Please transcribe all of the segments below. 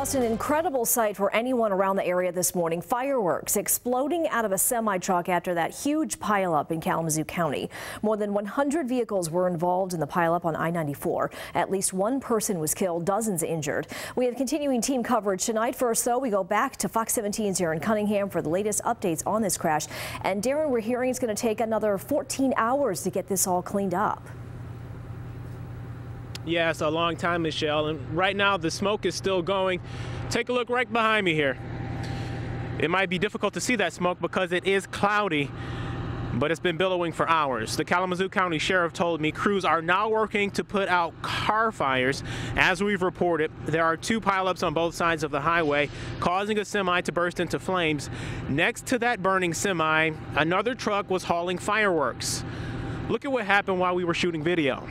Just an incredible sight for anyone around the area this morning. Fireworks exploding out of a semi truck after that huge pileup in Kalamazoo County. More than 100 vehicles were involved in the pileup on I-94. At least one person was killed, dozens injured. We have continuing team coverage tonight. First, though, we go back to Fox 17's Darren Cunningham for the latest updates on this crash. And Darren, we're hearing it's going to take another 14 hours to get this all cleaned up. Yeah, it's a long time, Michelle. And right now, the smoke is still going. Take a look right behind me here. It might be difficult to see that smoke because it is cloudy, but it's been billowing for hours. The Kalamazoo County Sheriff told me crews are now working to put out car fires. As we've reported, there are two pileups on both sides of the highway, causing a semi to burst into flames. Next to that burning semi, another truck was hauling fireworks. Look at what happened while we were shooting video.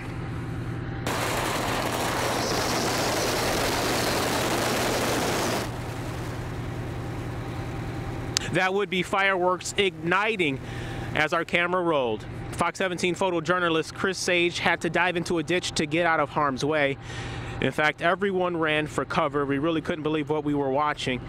That would be fireworks igniting as our camera rolled. Fox 17 photojournalist Chris Sage had to dive into a ditch to get out of harm's way. In fact, everyone ran for cover. We really couldn't believe what we were watching.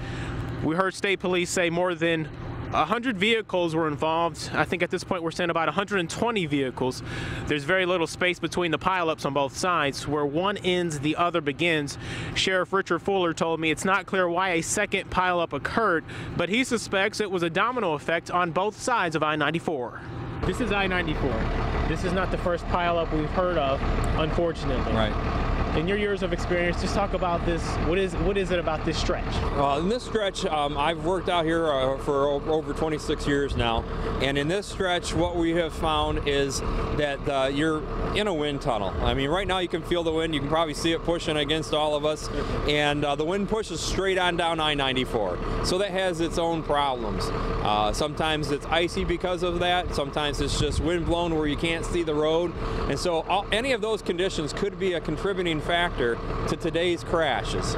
We heard state police say more than 100 vehicles were involved. I think at this point we're saying about 120 vehicles. There's very little space between the pileups on both sides. Where one ends, the other begins. Sheriff Richard Fuller told me it's not clear why a second pileup occurred, but he suspects it was a domino effect on both sides of I-94. This is I-94. This is not the first pileup we've heard of, unfortunately. Right in your years of experience, just talk about this. What is what is it about this stretch? Uh, in this stretch, um, I've worked out here uh, for over 26 years now, and in this stretch, what we have found is that uh, you're in a wind tunnel. I mean, right now you can feel the wind. You can probably see it pushing against all of us, and uh, the wind pushes straight on down I-94. So that has its own problems. Uh, sometimes it's icy because of that. Sometimes it's just wind blown where you can't see the road, and so all, any of those conditions could be a contributing factor to today's crashes.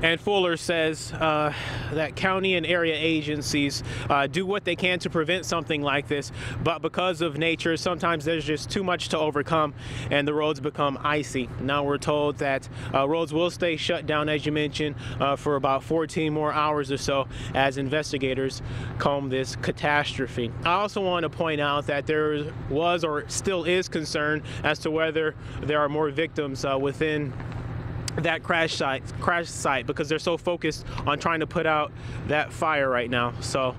And Fuller says uh, that county and area agencies uh, do what they can to prevent something like this, but because of nature, sometimes there's just too much to overcome and the roads become icy. Now we're told that uh, roads will stay shut down, as you mentioned, uh, for about 14 more hours or so as investigators comb this catastrophe. I also want to point out that there was or still is concern as to whether there are more victims uh, within that crash site crash site because they're so focused on trying to put out that fire right now so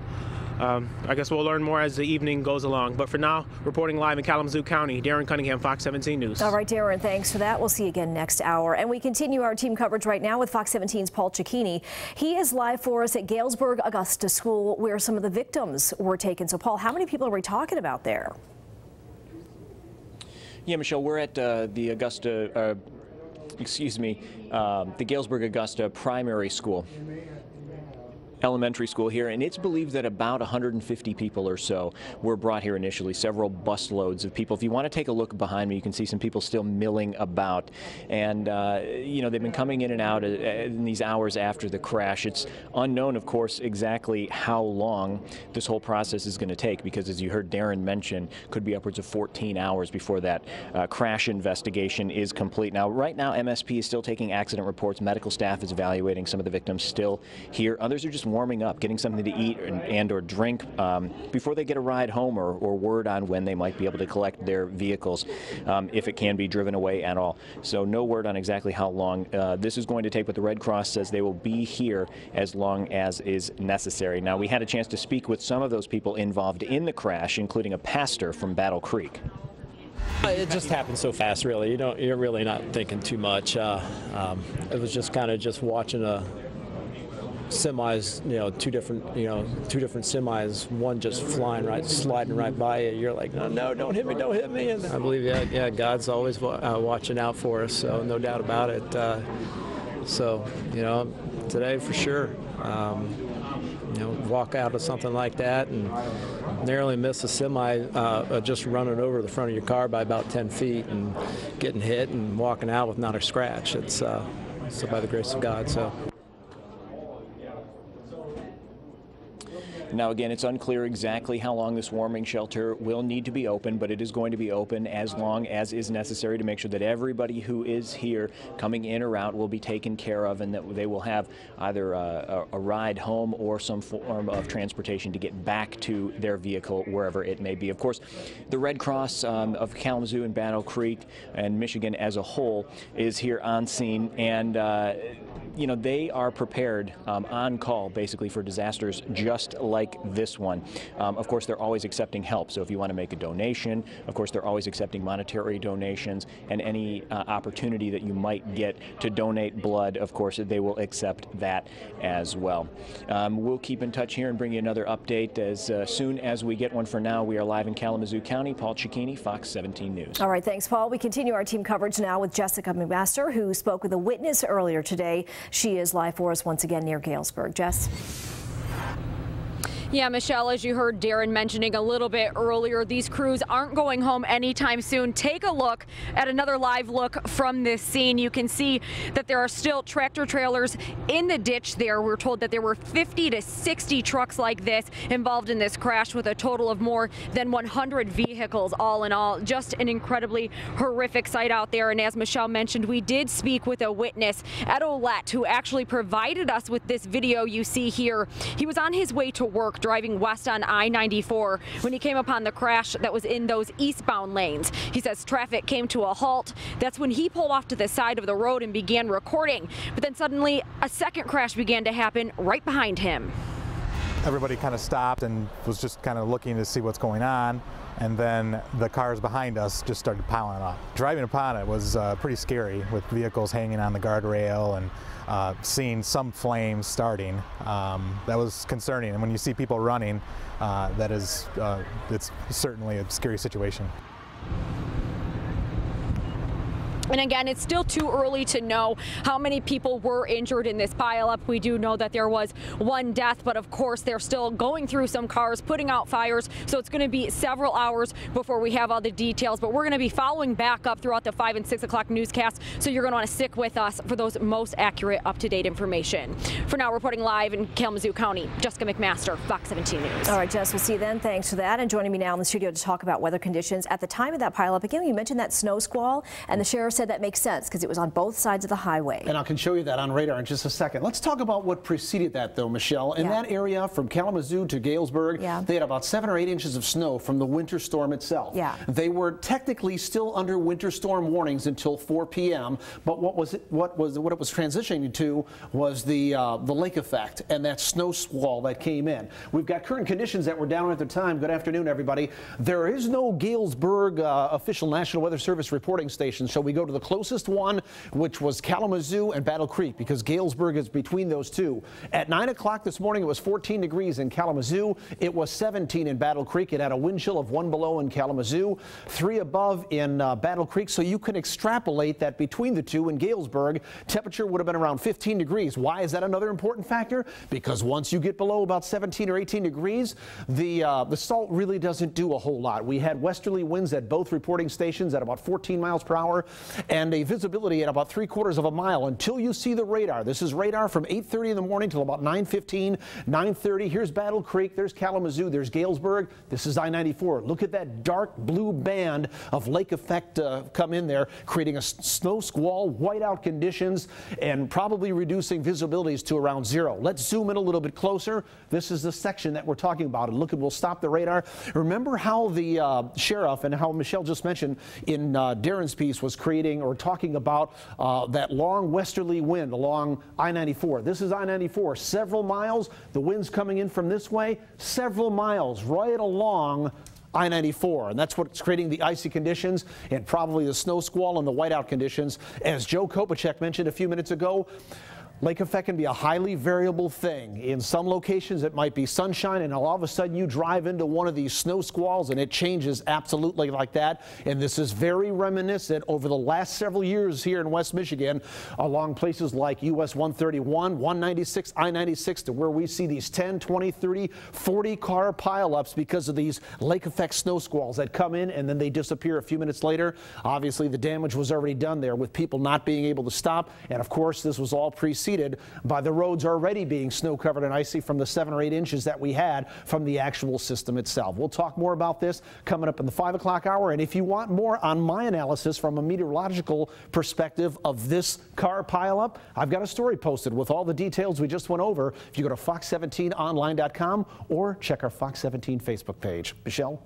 um, I guess we'll learn more as the evening goes along. But for now, reporting live in Kalamazoo County, Darren Cunningham, Fox 17 News. All right, Darren, thanks for that. We'll see you again next hour. And we continue our team coverage right now with Fox 17's Paul Cicchini. He is live for us at Galesburg Augusta School, where some of the victims were taken. So, Paul, how many people are we talking about there? Yeah, Michelle, we're at uh, the Augusta uh, excuse me, uh, the Galesburg Augusta Primary School elementary school here, and it's believed that about 150 people or so were brought here initially, several busloads of people. If you want to take a look behind me, you can see some people still milling about. And, uh, you know, they've been coming in and out uh, in these hours after the crash. It's unknown, of course, exactly how long this whole process is going to take because, as you heard Darren mention, could be upwards of 14 hours before that uh, crash investigation is complete. Now, right now, MSP is still taking accident reports. Medical staff is evaluating some of the victims still here. Others are just warming up, getting something to eat and, and or drink um, before they get a ride home or, or, word on when they might be able to collect their vehicles, um, if it can be driven away at all. So no word on exactly how long uh, this is going to take, but the Red Cross says they will be here as long as is necessary. Now, we had a chance to speak with some of those people involved in the crash, including a pastor from Battle Creek. It just happened so fast, really. You don't, you're really not thinking too much. Uh, um, it was just kind of just watching a, semis, you know, two different, you know, two different semis, one just flying right, sliding right by you. You're like, no, no, don't hit me, don't hit me. And I believe, yeah, yeah, God's always uh, watching out for us, so no doubt about it. Uh, so, you know, today for sure. Um, you know, walk out of something like that and narrowly miss a semi uh, uh just running over the front of your car by about 10 feet and getting hit and walking out with not a scratch. It's uh, so by the grace of God. So Now, again, it's unclear exactly how long this warming shelter will need to be open, but it is going to be open as long as is necessary to make sure that everybody who is here coming in or out will be taken care of and that they will have either a, a ride home or some form of transportation to get back to their vehicle wherever it may be. Of course, the Red Cross um, of Kalamazoo and Battle Creek and Michigan as a whole is here on scene and uh, you know, they are prepared um, on call basically for disasters just like this one. Um, of course, they're always accepting help. So if you want to make a donation, of course, they're always accepting monetary donations and any uh, opportunity that you might get to donate blood, of course, they will accept that as well. Um, we'll keep in touch here and bring you another update as uh, soon as we get one. For now, we are live in Kalamazoo County. Paul Cicchini, Fox 17 News. All right, thanks, Paul. We continue our team coverage now with Jessica McMaster, who spoke with a witness earlier today. She is live for us once again near Galesburg. Jess? Yeah, Michelle, as you heard Darren mentioning a little bit earlier, these crews aren't going home anytime soon. Take a look at another live look from this scene. You can see that there are still tractor trailers in the ditch there. We're told that there were 50 to 60 trucks like this involved in this crash with a total of more than 100 vehicles all in all. Just an incredibly horrific sight out there. And as Michelle mentioned, we did speak with a witness, Ed Olette, who actually provided us with this video you see here. He was on his way to work driving west on I-94 when he came upon the crash that was in those eastbound lanes. He says traffic came to a halt. That's when he pulled off to the side of the road and began recording. But then suddenly a second crash began to happen right behind him. Everybody kind of stopped and was just kind of looking to see what's going on and then the cars behind us just started piling up. Driving upon it was uh, pretty scary with vehicles hanging on the guardrail and uh, seeing some flames starting. Um, that was concerning. And when you see people running, uh, that is, uh, it's certainly a scary situation. And again, it's still too early to know how many people were injured in this pileup. We do know that there was one death, but of course they're still going through some cars, putting out fires. So it's going to be several hours before we have all the details. But we're going to be following back up throughout the 5 and 6 o'clock newscast. So you're going to want to stick with us for those most accurate, up-to-date information. For now, reporting live in Kalamazoo County, Jessica McMaster, Fox 17 News. All right, Jess, we'll see you then. Thanks for that. And joining me now in the studio to talk about weather conditions at the time of that pileup. Again, you mentioned that snow squall, and the sheriff said that makes sense because it was on both sides of the highway. And I can show you that on radar in just a second. Let's talk about what preceded that, though, Michelle. In yeah. that area from Kalamazoo to Galesburg, yeah. they had about seven or eight inches of snow from the winter storm itself. Yeah. They were technically still under winter storm warnings until 4 p.m. But what was it? What was what it was transitioning to was the uh, the lake effect and that snow squall that came in. We've got current conditions that were down at the time. Good afternoon, everybody. There is no Galesburg uh, official National Weather Service reporting station, so we go to the closest closest one, which was Kalamazoo and Battle Creek, because Galesburg is between those two. At 9 o'clock this morning, it was 14 degrees in Kalamazoo. It was 17 in Battle Creek. It had a wind chill of one below in Kalamazoo, three above in uh, Battle Creek. So you can extrapolate that between the two in Galesburg, temperature would have been around 15 degrees. Why is that another important factor? Because once you get below about 17 or 18 degrees, the, uh, the salt really doesn't do a whole lot. We had westerly winds at both reporting stations at about 14 miles per hour and a visibility at about three quarters of a mile until you see the radar. This is radar from 8.30 in the morning till about 9.15, 9.30. Here's Battle Creek, there's Kalamazoo, there's Galesburg. This is I-94. Look at that dark blue band of lake effect uh, come in there, creating a snow squall, whiteout conditions, and probably reducing visibilities to around zero. Let's zoom in a little bit closer. This is the section that we're talking about. And look, at we'll stop the radar. Remember how the uh, sheriff and how Michelle just mentioned in uh, Darren's piece was creating or talking about uh, that long westerly wind along I-94. This is I-94, several miles. The wind's coming in from this way, several miles right along I-94, and that's what's creating the icy conditions and probably the snow squall and the whiteout conditions. As Joe Kopacek mentioned a few minutes ago, Lake effect can be a highly variable thing. In some locations, it might be sunshine, and all of a sudden you drive into one of these snow squalls, and it changes absolutely like that. And this is very reminiscent over the last several years here in West Michigan, along places like US 131, 196, I-96, to where we see these 10, 20, 30, 40 car pileups because of these lake effect snow squalls that come in and then they disappear a few minutes later. Obviously, the damage was already done there with people not being able to stop, and of course, this was all preceded by the roads already being snow covered and icy from the seven or eight inches that we had from the actual system itself. We'll talk more about this coming up in the five o'clock hour. And if you want more on my analysis from a meteorological perspective of this car pileup, I've got a story posted with all the details we just went over. If you go to fox17online.com or check our Fox 17 Facebook page. Michelle?